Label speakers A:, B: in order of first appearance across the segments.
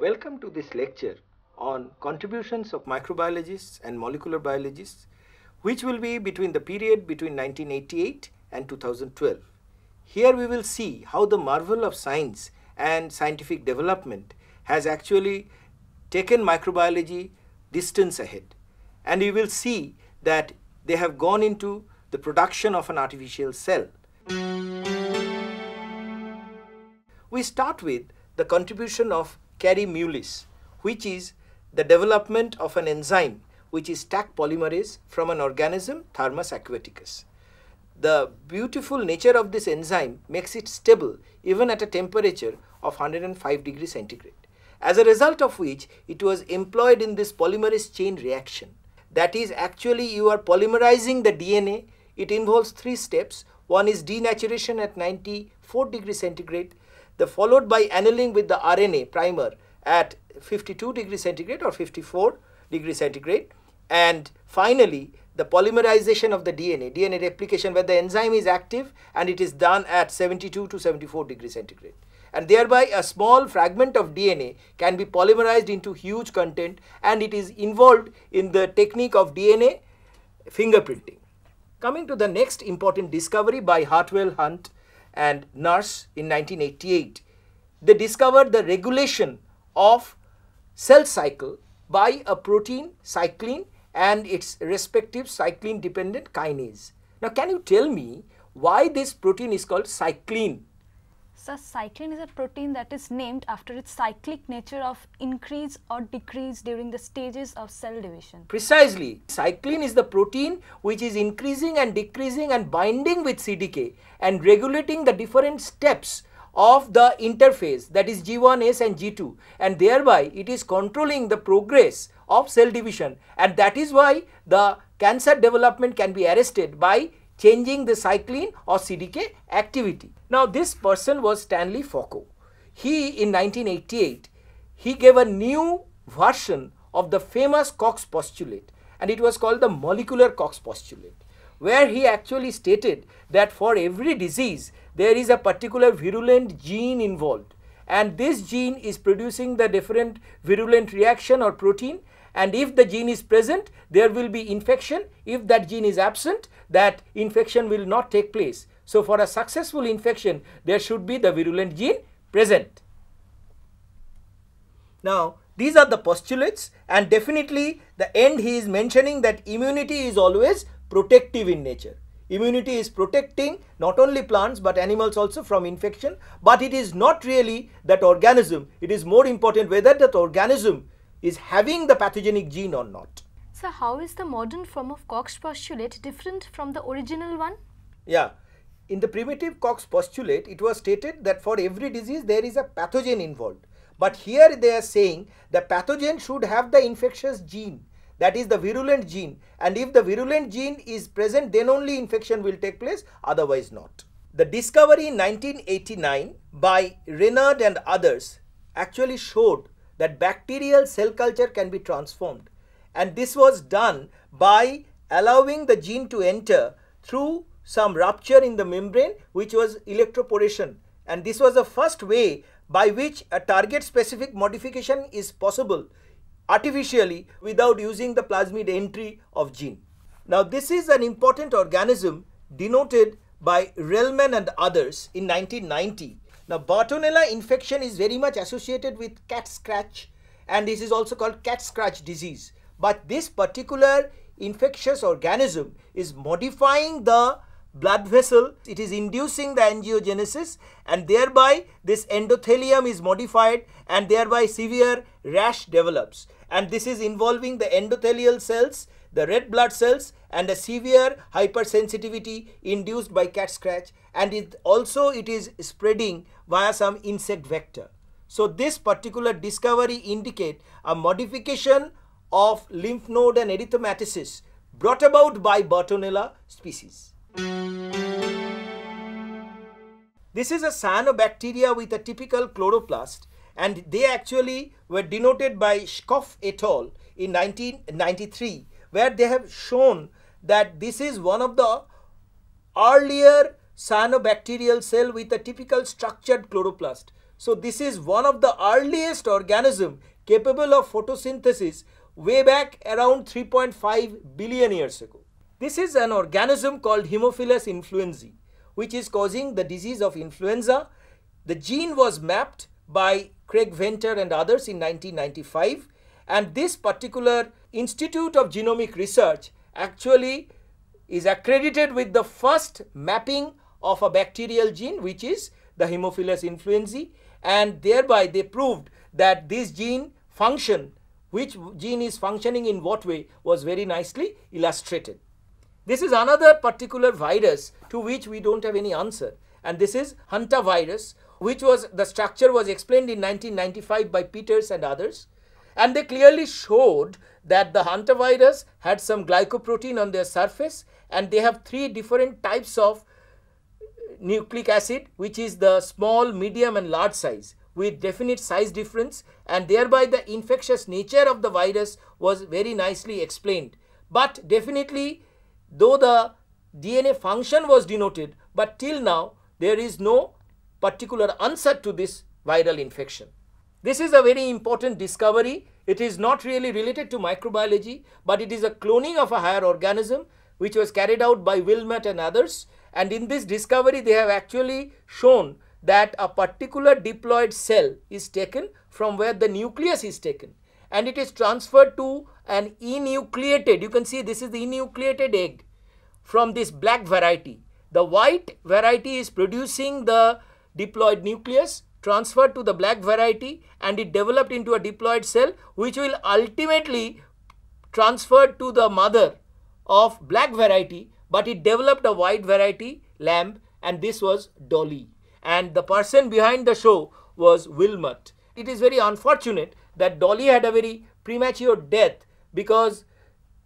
A: Welcome to this lecture on contributions of microbiologists and molecular biologists which will be between the period between 1988 and 2012. Here we will see how the marvel of science and scientific development has actually taken microbiology distance ahead and we will see that they have gone into the production of an artificial cell. We start with the contribution of Kary Mullis, which is the development of an enzyme which is Taq polymerase from an organism Thermus aquaticus. The beautiful nature of this enzyme makes it stable even at a temperature of 105 degrees centigrade. As a result of which it was employed in this polymerase chain reaction. That is actually you are polymerizing the DNA. It involves three steps. One is denaturation at 94 degrees centigrade, the followed by annealing with the RNA primer at 52 degrees centigrade or 54 degrees centigrade and finally the polymerization of the DNA, DNA replication where the enzyme is active and it is done at 72 to 74 degrees centigrade and thereby a small fragment of DNA can be polymerized into huge content and it is involved in the technique of DNA fingerprinting. Coming to the next important discovery by Hartwell Hunt and Nurse in 1988, they discovered the regulation of cell cycle by a protein cyclin and its respective cyclin dependent kinase. Now can you tell me why this protein is called cyclin?
B: So cyclin is a protein that is named after its cyclic nature of increase or decrease during the stages of cell division.
A: Precisely. Cyclin is the protein which is increasing and decreasing and binding with CDK and regulating the different steps of the interphase that is G1S and G2 and thereby it is controlling the progress of cell division and that is why the cancer development can be arrested by changing the cyclin or CDK activity. Now this person was Stanley Foucault. He in 1988 he gave a new version of the famous Koch's postulate and it was called the molecular Koch's postulate where he actually stated that for every disease there is a particular virulent gene involved and this gene is producing the different virulent reaction or protein and if the gene is present there will be infection. If that gene is absent that infection will not take place. So for a successful infection there should be the virulent gene present. Now these are the postulates and definitely the end he is mentioning that immunity is always protective in nature. Immunity is protecting not only plants but animals also from infection but it is not really that organism. It is more important whether that organism is having the pathogenic gene or not.
B: So how is the modern form of Koch's postulate different from the original one?
A: Yeah. In the primitive Koch's postulate, it was stated that for every disease there is a pathogen involved. But here they are saying the pathogen should have the infectious gene that is the virulent gene and if the virulent gene is present then only infection will take place otherwise not. The discovery in 1989 by Renard and others actually showed that bacterial cell culture can be transformed. And this was done by allowing the gene to enter through some rupture in the membrane which was electroporation. And this was the first way by which a target specific modification is possible artificially without using the plasmid entry of gene. Now this is an important organism denoted by Relman and others in 1990 now Bartonella infection is very much associated with cat scratch and this is also called cat scratch disease. But this particular infectious organism is modifying the blood vessel, it is inducing the angiogenesis and thereby this endothelium is modified and thereby severe rash develops. And this is involving the endothelial cells, the red blood cells and a severe hypersensitivity induced by cat scratch and it also it is spreading via some insect vector. So this particular discovery indicate a modification of lymph node and erythematosis brought about by Bartonella species. This is a cyanobacteria with a typical chloroplast and they actually were denoted by Schopf et al. in 1993 where they have shown that this is one of the earlier cyanobacterial cell with a typical structured chloroplast. So this is one of the earliest organism capable of photosynthesis way back around 3.5 billion years ago. This is an organism called Haemophilus influenzae which is causing the disease of influenza. The gene was mapped by Craig Venter and others in 1995 and this particular Institute of Genomic Research actually is accredited with the first mapping of a bacterial gene which is the Haemophilus influenzae and thereby they proved that this gene function which gene is functioning in what way was very nicely illustrated. This is another particular virus to which we don't have any answer and this is Hanta virus which was the structure was explained in 1995 by Peters and others and they clearly showed that the hantavirus had some glycoprotein on their surface and they have three different types of nucleic acid which is the small, medium and large size with definite size difference and thereby the infectious nature of the virus was very nicely explained. But definitely though the DNA function was denoted but till now there is no particular answer to this viral infection. This is a very important discovery. It is not really related to microbiology but it is a cloning of a higher organism which was carried out by Wilmot and others. And in this discovery they have actually shown that a particular diploid cell is taken from where the nucleus is taken. And it is transferred to an enucleated you can see this is the enucleated egg from this black variety. The white variety is producing the diploid nucleus transferred to the black variety and it developed into a diploid cell which will ultimately transferred to the mother of black variety but it developed a white variety lamb and this was Dolly and the person behind the show was Wilmot. It is very unfortunate that Dolly had a very premature death because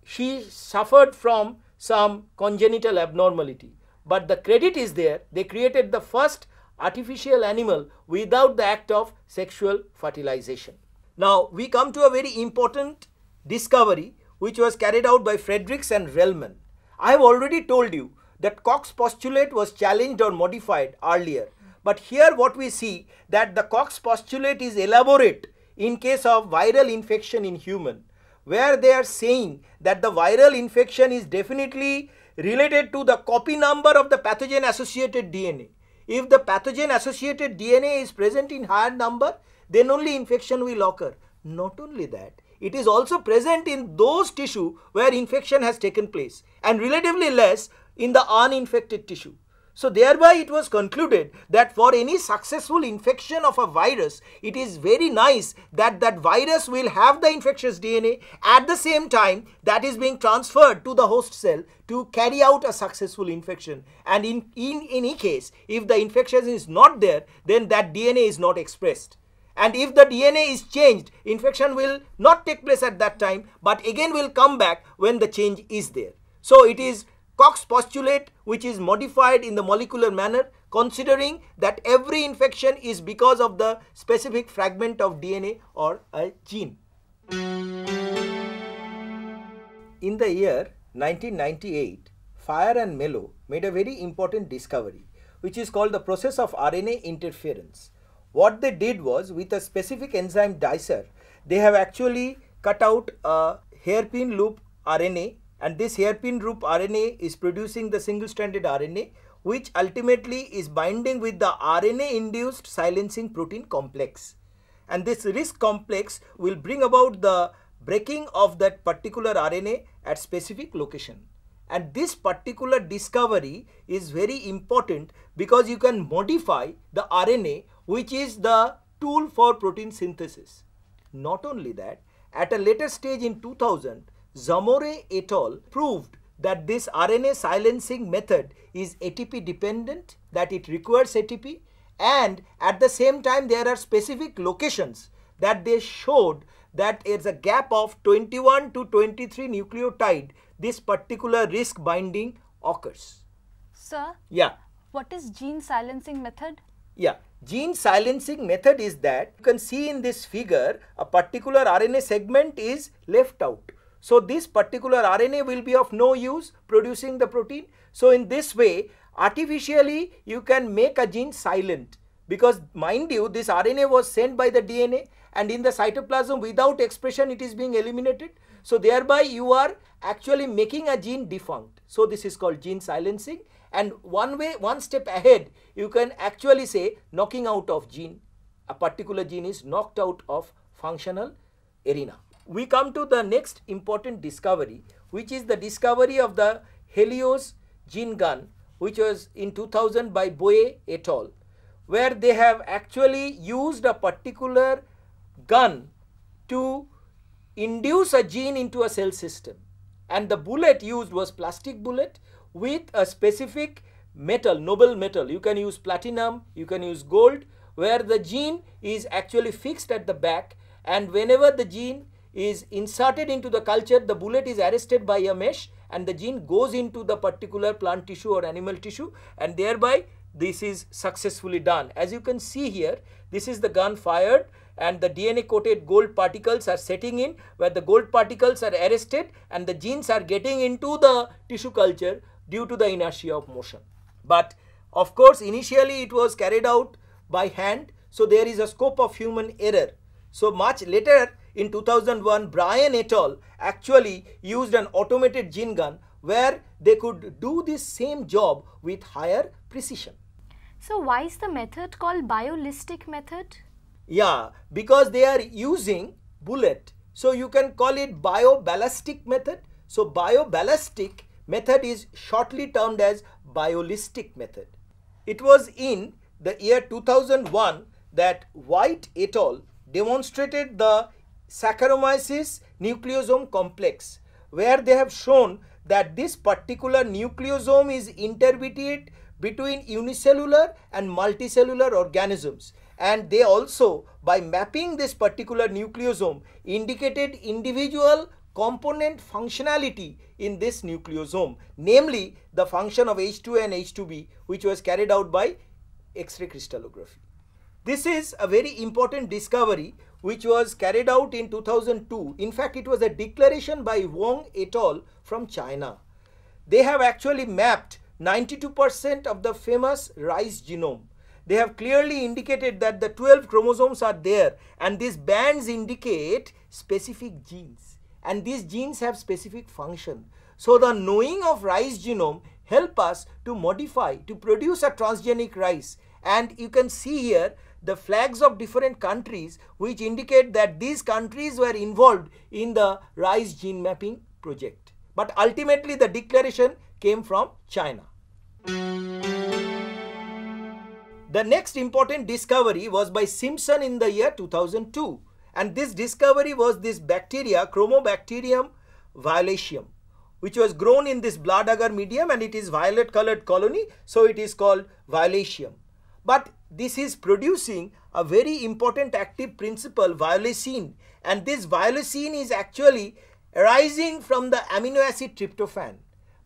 A: she suffered from some congenital abnormality. But the credit is there. They created the first artificial animal without the act of sexual fertilization. Now we come to a very important discovery which was carried out by Fredericks and Relman. I have already told you that Koch's postulate was challenged or modified earlier. But here what we see that the Koch's postulate is elaborate in case of viral infection in human where they are saying that the viral infection is definitely related to the copy number of the pathogen associated DNA. If the pathogen associated DNA is present in higher number, then only infection will occur. Not only that, it is also present in those tissue where infection has taken place and relatively less in the uninfected tissue. So thereby it was concluded that for any successful infection of a virus, it is very nice that that virus will have the infectious DNA at the same time that is being transferred to the host cell to carry out a successful infection. And in, in any case, if the infection is not there, then that DNA is not expressed. And if the DNA is changed, infection will not take place at that time, but again will come back when the change is there. So it is Koch's postulate which is modified in the molecular manner considering that every infection is because of the specific fragment of DNA or a gene. In the year 1998, Fire and Mello made a very important discovery which is called the process of RNA interference. What they did was with a specific enzyme dicer, they have actually cut out a hairpin loop RNA and this hairpin loop RNA is producing the single stranded RNA which ultimately is binding with the RNA induced silencing protein complex and this RISC complex will bring about the breaking of that particular RNA at specific location and this particular discovery is very important because you can modify the RNA which is the tool for protein synthesis. Not only that, at a later stage in 2000, Zamore et al. proved that this RNA silencing method is ATP dependent, that it requires ATP and at the same time there are specific locations that they showed that there's a gap of 21 to 23 nucleotide this particular risk binding occurs.
B: Sir?
A: Yeah.
B: What is gene silencing method?
A: Yeah, gene silencing method is that you can see in this figure a particular RNA segment is left out. So this particular RNA will be of no use producing the protein. So in this way artificially you can make a gene silent because mind you this RNA was sent by the DNA and in the cytoplasm without expression it is being eliminated. So thereby you are actually making a gene defunct. So this is called gene silencing and one way one step ahead you can actually say knocking out of gene a particular gene is knocked out of functional arena. We come to the next important discovery which is the discovery of the Helios gene gun which was in 2000 by Boye et al where they have actually used a particular gun to induce a gene into a cell system. And the bullet used was plastic bullet with a specific metal noble metal. You can use platinum you can use gold where the gene is actually fixed at the back. And whenever the gene is inserted into the culture the bullet is arrested by a mesh and the gene goes into the particular plant tissue or animal tissue and thereby this is successfully done. As you can see here, this is the gun fired and the DNA coated gold particles are setting in where the gold particles are arrested and the genes are getting into the tissue culture due to the inertia of motion. But of course, initially it was carried out by hand. So there is a scope of human error. So much later in 2001, Brian et al. actually used an automated gene gun where they could do this same job with higher precision.
B: So why is the method called biolistic method?
A: Yeah, because they are using bullet. So you can call it bioballistic method. So bioballistic method is shortly termed as biolistic method. It was in the year 2001 that White et al. demonstrated the Saccharomyces nucleosome complex where they have shown that this particular nucleosome is intermediate between unicellular and multicellular organisms and they also by mapping this particular nucleosome indicated individual component functionality in this nucleosome namely the function of H2 and H2B which was carried out by X-ray crystallography. This is a very important discovery which was carried out in 2002. In fact, it was a declaration by Wong et al. from China. They have actually mapped 92% of the famous rice genome. They have clearly indicated that the 12 chromosomes are there and these bands indicate specific genes and these genes have specific function. So the knowing of rice genome help us to modify to produce a transgenic rice and you can see here the flags of different countries which indicate that these countries were involved in the rice gene mapping project. But ultimately the declaration came from China. The next important discovery was by Simpson in the year 2002 and this discovery was this bacteria Chromobacterium violaceum which was grown in this blood agar medium and it is violet colored colony so it is called violaceum. But this is producing a very important active principle violacine and this violacine is actually arising from the amino acid tryptophan.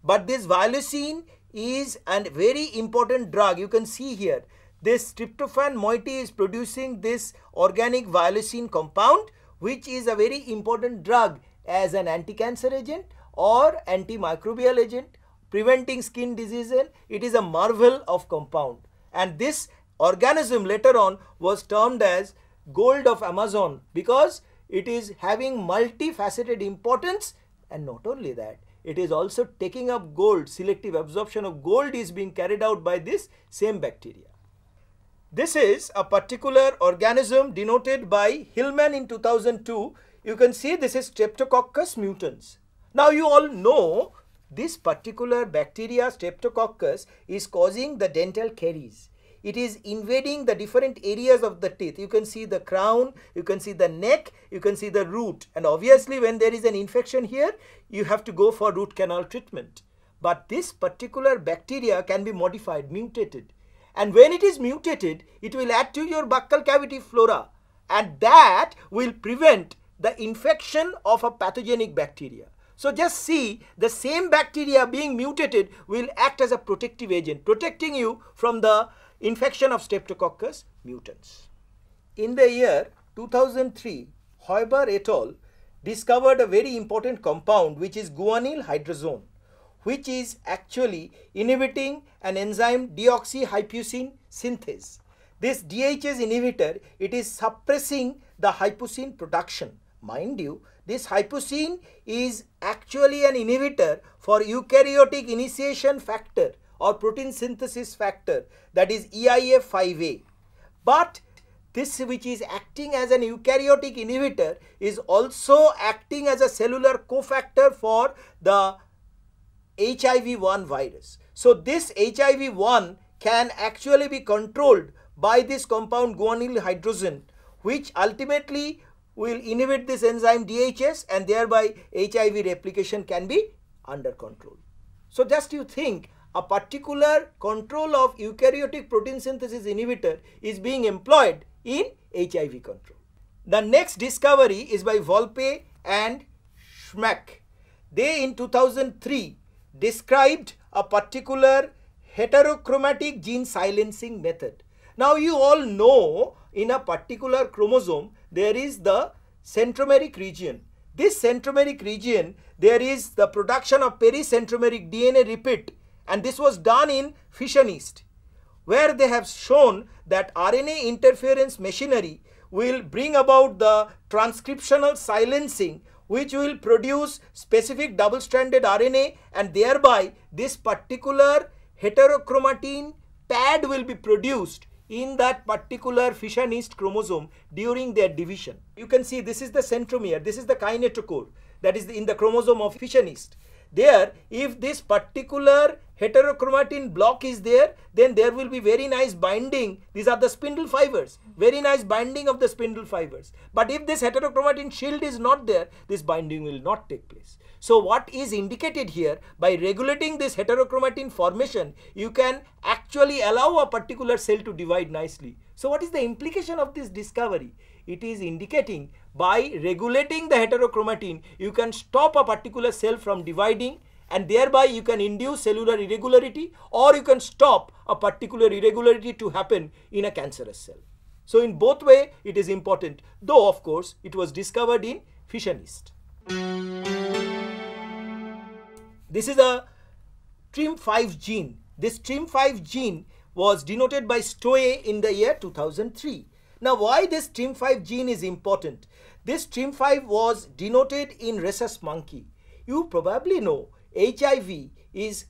A: But this violacine is a very important drug you can see here this tryptophan moiety is producing this organic violacine compound which is a very important drug as an anti-cancer agent or antimicrobial agent preventing skin diseases. It is a marvel of compound and this organism later on was termed as gold of Amazon because it is having multifaceted importance and not only that it is also taking up gold selective absorption of gold is being carried out by this same bacteria. This is a particular organism denoted by Hillman in 2002. You can see this is Streptococcus mutans. Now you all know this particular bacteria Streptococcus is causing the dental caries. It is invading the different areas of the teeth. You can see the crown, you can see the neck, you can see the root. And obviously when there is an infection here, you have to go for root canal treatment. But this particular bacteria can be modified, mutated and when it is mutated it will add to your buccal cavity flora and that will prevent the infection of a pathogenic bacteria. So just see the same bacteria being mutated will act as a protective agent protecting you from the infection of Streptococcus mutans. In the year 2003 Heuber et al discovered a very important compound which is guanyl hydrazone which is actually inhibiting an enzyme deoxyribonucleic synthase. this DHS inhibitor, it is suppressing the hyposine production. Mind you, this hyposine is actually an inhibitor for eukaryotic initiation factor or protein synthesis factor that is EIF5A. But this which is acting as an eukaryotic inhibitor is also acting as a cellular cofactor for the HIV-1 virus. So this HIV-1 can actually be controlled by this compound guanylyl hydrogen which ultimately will inhibit this enzyme DHS and thereby HIV replication can be under control. So just you think a particular control of eukaryotic protein synthesis inhibitor is being employed in HIV control. The next discovery is by Volpe and Schmack. They in 2003 described a particular heterochromatic gene silencing method. Now you all know in a particular chromosome there is the centromeric region. This centromeric region there is the production of pericentromeric DNA repeat and this was done in fission yeast where they have shown that RNA interference machinery will bring about the transcriptional silencing which will produce specific double-stranded RNA and thereby this particular heterochromatin pad will be produced in that particular fission yeast chromosome during their division. You can see this is the centromere, this is the kinetochore that is in the chromosome of fission yeast. There, if this particular heterochromatin block is there, then there will be very nice binding. These are the spindle fibers, very nice binding of the spindle fibers. But if this heterochromatin shield is not there, this binding will not take place. So what is indicated here by regulating this heterochromatin formation, you can actually allow a particular cell to divide nicely. So what is the implication of this discovery? It is indicating by regulating the heterochromatin, you can stop a particular cell from dividing and thereby you can induce cellular irregularity or you can stop a particular irregularity to happen in a cancerous cell. So in both way it is important though of course it was discovered in fission yeast. This is a TRIM5 gene. This TRIM5 gene was denoted by Stoe in the year 2003. Now why this TRIM5 gene is important? This TRIM5 was denoted in rhesus monkey. You probably know HIV is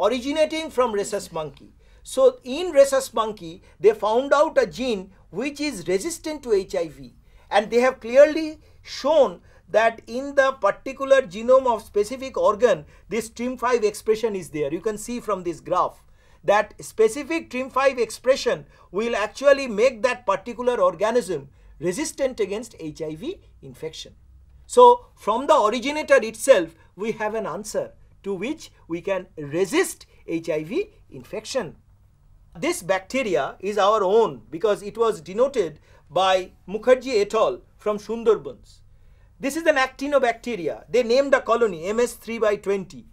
A: originating from rhesus monkey. So in rhesus monkey, they found out a gene which is resistant to HIV and they have clearly shown that in the particular genome of specific organ, this TRIM5 expression is there. You can see from this graph that specific TRIM5 expression will actually make that particular organism resistant against HIV infection. So from the originator itself, we have an answer to which we can resist HIV infection. This bacteria is our own because it was denoted by Mukherjee et al. from Sundarbans. This is an actinobacteria. They named a colony MS3 by 20.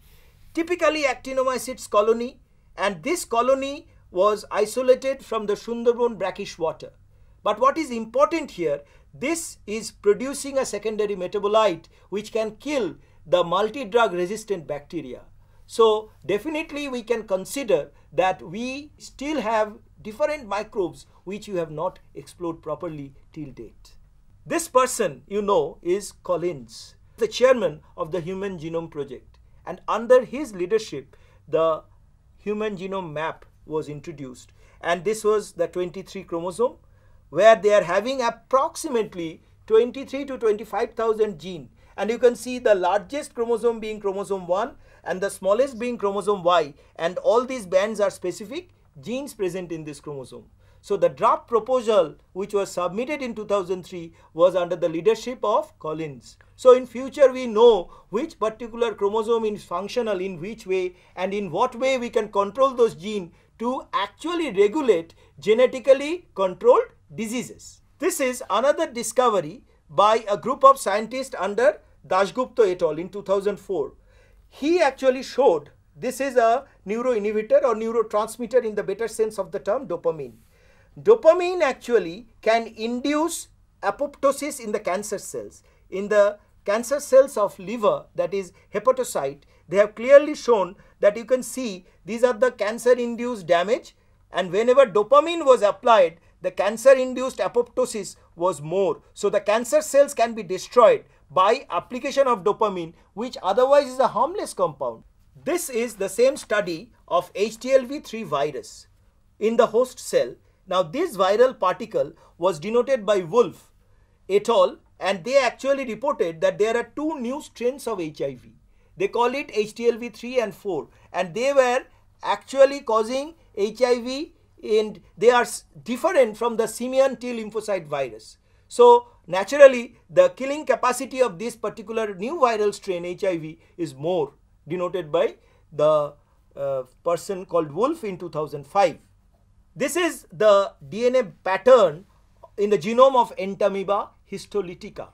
A: Typically actinomycetes colony and this colony was isolated from the Sundarban brackish water. But what is important here, this is producing a secondary metabolite which can kill the multi-drug resistant bacteria. So definitely we can consider that we still have different microbes which you have not explored properly till date. This person you know is Collins, the chairman of the Human Genome Project and under his leadership the Human Genome Map was introduced and this was the 23 chromosome where they are having approximately 23 to 25,000 gene and you can see the largest chromosome being chromosome 1 and the smallest being chromosome Y and all these bands are specific genes present in this chromosome. So the draft proposal which was submitted in 2003 was under the leadership of Collins. So in future we know which particular chromosome is functional in which way and in what way we can control those genes to actually regulate genetically controlled diseases. This is another discovery by a group of scientists under Dasgupta et al. in 2004. He actually showed this is a neuroinhibitor or neurotransmitter in the better sense of the term dopamine. Dopamine actually can induce apoptosis in the cancer cells. In the cancer cells of liver that is hepatocyte, they have clearly shown that you can see these are the cancer induced damage and whenever dopamine was applied the cancer induced apoptosis was more. So the cancer cells can be destroyed by application of dopamine which otherwise is a harmless compound. This is the same study of HTLV3 virus in the host cell. Now this viral particle was denoted by Wolf et al and they actually reported that there are two new strains of HIV. They call it HTLV3 and 4 and they were actually causing HIV and they are different from the simian T lymphocyte virus. So naturally the killing capacity of this particular new viral strain HIV is more denoted by the uh, person called Wolf in 2005. This is the DNA pattern in the genome of entamoeba histolytica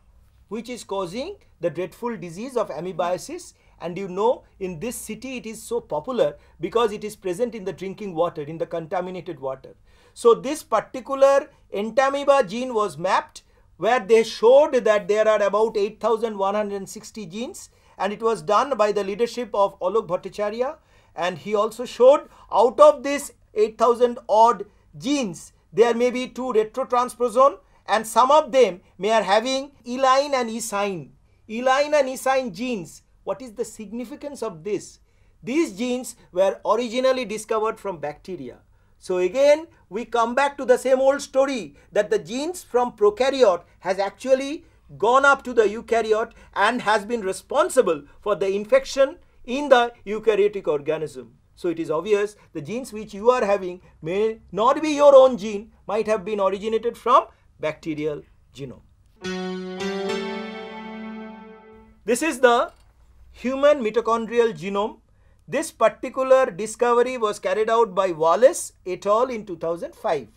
A: which is causing the dreadful disease of amoebiasis and you know in this city it is so popular because it is present in the drinking water in the contaminated water so this particular entamoeba gene was mapped where they showed that there are about 8160 genes and it was done by the leadership of Alok Bhattacharya and he also showed out of this 8000 odd genes there may be two retrotransposon and some of them may are having eline and esyne. Eline and esyne genes what is the significance of this? These genes were originally discovered from bacteria. So again we come back to the same old story that the genes from prokaryote has actually gone up to the eukaryote and has been responsible for the infection in the eukaryotic organism. So it is obvious the genes which you are having may not be your own gene, might have been originated from bacterial genome. This is the human mitochondrial genome. This particular discovery was carried out by Wallace et al. in 2005.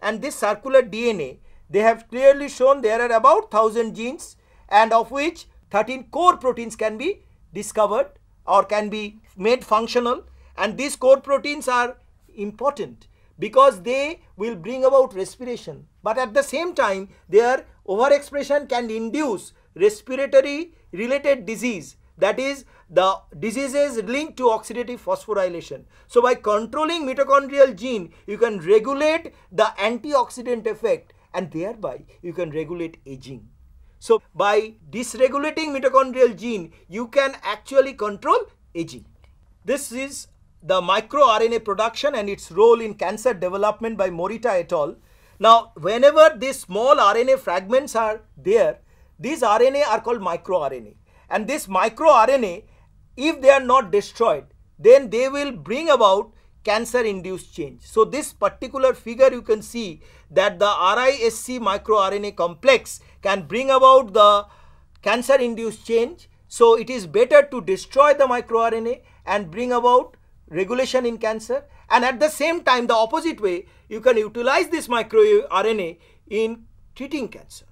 A: And this circular DNA, they have clearly shown there are about 1000 genes and of which 13 core proteins can be discovered or can be made functional and these core proteins are important because they will bring about respiration but at the same time their overexpression can induce respiratory related disease that is the diseases linked to oxidative phosphorylation. So by controlling mitochondrial gene, you can regulate the antioxidant effect and thereby you can regulate aging. So by dysregulating mitochondrial gene, you can actually control aging. This is the microRNA production and its role in cancer development by Morita et al. Now, whenever these small RNA fragments are there, these RNA are called microRNA and this microRNA if they are not destroyed then they will bring about cancer induced change. So this particular figure you can see that the RISC microRNA complex can bring about the cancer induced change. So it is better to destroy the microRNA and bring about regulation in cancer and at the same time the opposite way you can utilize this microRNA in treating cancer.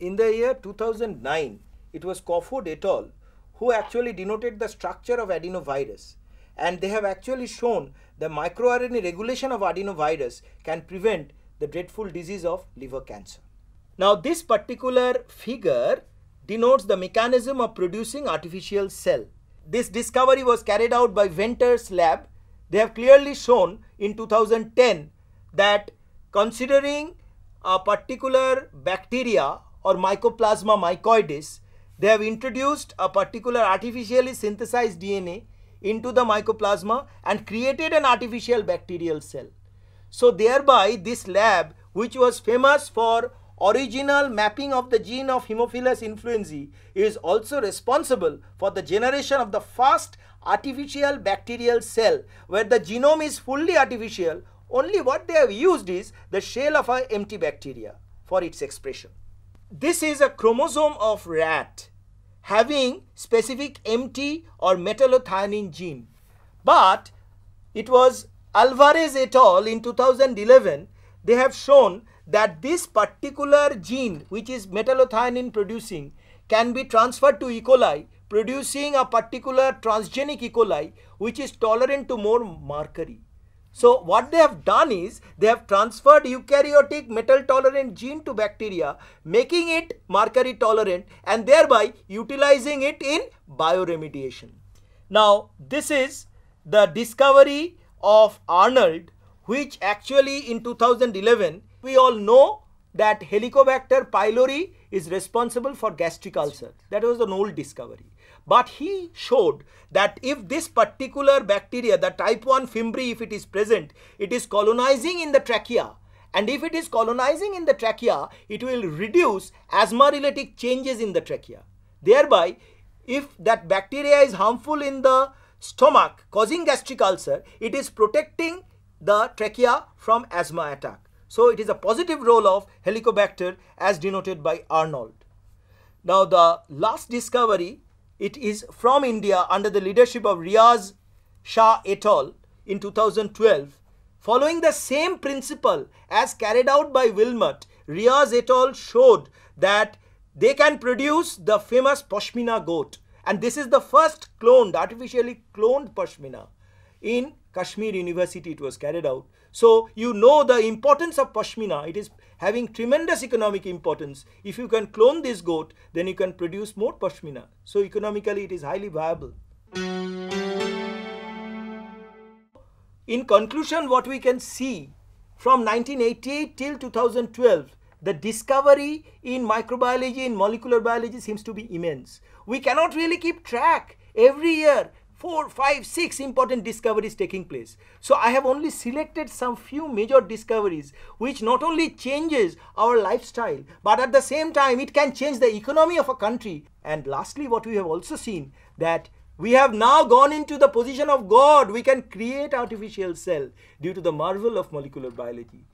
A: In the year 2009 it was Crawford et al. who actually denoted the structure of adenovirus. And they have actually shown the microRNA regulation of adenovirus can prevent the dreadful disease of liver cancer. Now, this particular figure denotes the mechanism of producing artificial cell. This discovery was carried out by Venter's lab. They have clearly shown in 2010 that considering a particular bacteria or mycoplasma mycoides they have introduced a particular artificially synthesized DNA into the mycoplasma and created an artificial bacterial cell. So thereby this lab which was famous for original mapping of the gene of Haemophilus influenzae is also responsible for the generation of the first artificial bacterial cell where the genome is fully artificial only what they have used is the shell of an empty bacteria for its expression. This is a chromosome of rat having specific MT or metallothionein gene. But it was Alvarez et al. in 2011, they have shown that this particular gene which is metallothionein producing can be transferred to E. coli producing a particular transgenic E. coli which is tolerant to more mercury. So what they have done is they have transferred eukaryotic metal tolerant gene to bacteria making it mercury tolerant and thereby utilizing it in bioremediation. Now this is the discovery of Arnold which actually in 2011 we all know that Helicobacter pylori is responsible for gastric ulcer. That was an old discovery. But he showed that if this particular bacteria, the type 1 fimbriae, if it is present, it is colonizing in the trachea. And if it is colonizing in the trachea, it will reduce asthma related changes in the trachea. Thereby, if that bacteria is harmful in the stomach causing gastric ulcer, it is protecting the trachea from asthma attack. So it is a positive role of Helicobacter as denoted by Arnold. Now the last discovery, it is from India under the leadership of Riaz Shah et al. in 2012. Following the same principle as carried out by Wilmot, Riaz et al. showed that they can produce the famous Pashmina goat. And this is the first cloned, artificially cloned Pashmina. In Kashmir University it was carried out. So you know the importance of Pashmina. It is having tremendous economic importance. If you can clone this goat, then you can produce more Pashmina. So economically it is highly viable. In conclusion, what we can see from 1988 till 2012, the discovery in microbiology, in molecular biology seems to be immense. We cannot really keep track every year four, five, six important discoveries taking place. So I have only selected some few major discoveries which not only changes our lifestyle but at the same time it can change the economy of a country. And lastly what we have also seen that we have now gone into the position of God. We can create artificial cell due to the marvel of molecular biology.